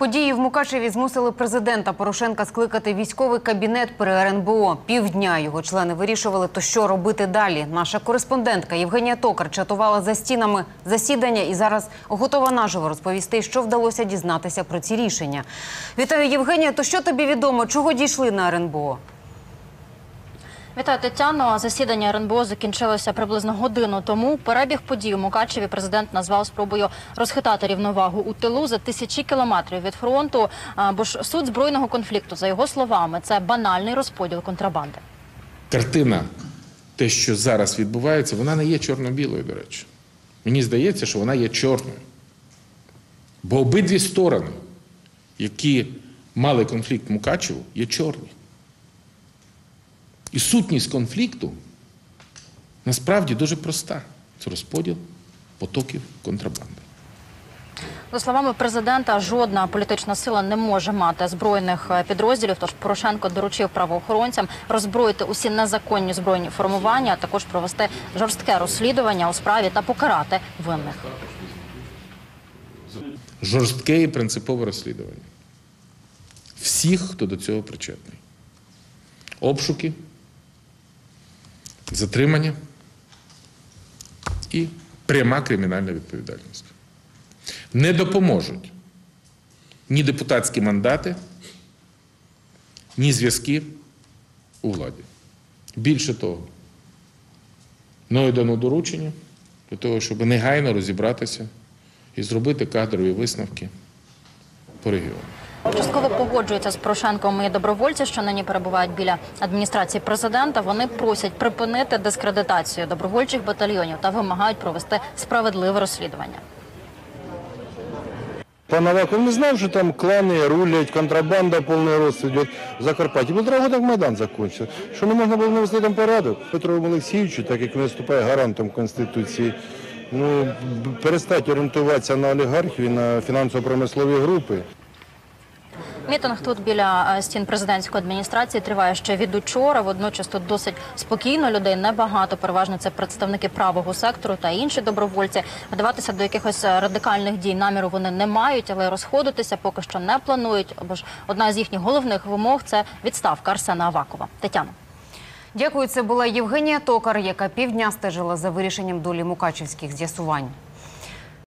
Події в Мукачеві змусили президента Порошенка скликати військовий кабінет при РНБО. Півдня його члени вирішували, то що робити далі. Наша кореспондентка Євгенія Токар чатувала за стінами засідання і зараз готова наживо розповісти, що вдалося дізнатися про ці рішення. Вітаю, Євгенія. То що тобі відомо? Чого дійшли на РНБО? Вітаю, Тетяно. Засідання РНБО закінчилося приблизно годину тому. Перебіг подій у Мукачеві президент назвав спробою розхитати рівновагу у тилу за тисячі кілометрів від фронту. Бо ж суть збройного конфлікту, за його словами, це банальний розподіл контрабанди. картина, те, що зараз відбувається, вона не є чорно-білою, до речі. Мені здається, що вона є чорною. Бо обидві сторони, які мали конфлікт Мукачеву, є чорні. І сутність конфлікту насправді дуже проста. Це розподіл потоків контрабанди. За словами президента, жодна політична сила не може мати збройних е, підрозділів. Тож Порошенко доручив правоохоронцям роззброїти усі незаконні збройні формування, а також провести жорстке розслідування у справі та покарати винних. Жорстке і принципове розслідування. Всіх, хто до цього причетний. Обшуки, затримання і пряма кримінальна відповідальність. Не допоможуть ні депутатські мандати, ні зв'язки у владі. Більше того, мною дано доручення для того, щоб негайно розібратися і зробити кадрові висновки по регіону. Частково погоджуються з Порошенком і добровольці, що нині перебувають біля адміністрації президента. Вони просять припинити дискредитацію добровольчих батальйонів та вимагають провести справедливе розслідування. Пан Аваков не знав, що там клани рулять, контрабанда повний рост йде в Закарпатті. Треба так Майдан закінчився. Що не можна було навести там порядок. Петру Олексійовичу, так як він виступає гарантом Конституції, ну, перестати орієнтуватися на олігархів і на фінансово-промислові групи. Мітинг тут біля е, стін президентської адміністрації триває ще від учора. Водночас тут досить спокійно людей небагато. Переважно це представники правого сектору та інші добровольці. Вдаватися до якихось е, радикальних дій наміру вони не мають, але розходитися поки що не планують. Бо ж одна з їхніх головних вимог це відставка Арсена Авакова. Тетяна. Дякую. Це була Євгенія Токар, яка півдня стежила за вирішенням долі мукачівських з'ясувань.